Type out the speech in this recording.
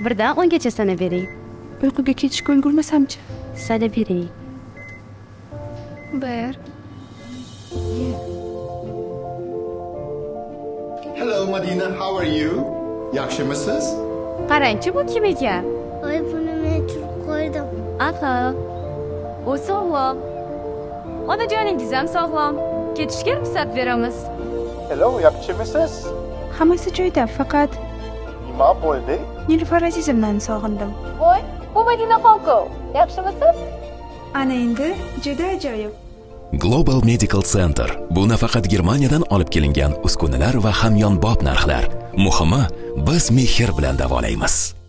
birdan o'ngacha sanab bering. Uyquga ketishga ulgurmasamchi? Sanab bering. Bir. Hello Madina, how are you? Yaxshimisiz? qarangchi bu kim ekan voy buni men turib qo'ydim. Aha. U sog'lom. Onajoningiz ham sog'lom. Ketishga ruxsat beramiz. Hello, yaxshimisiz? hammasi joyida faqat Nima bo'ldi? nilufar azizimdan sog'indim voy bu madina xonko yaxshimisiz ana endi juda ajoyib Global Medical Center bu nafaqat Germaniyadan olib kelingan uskunalar va hamyonbop narxlar. Muhimi, biz mehr bilan davolaymiz.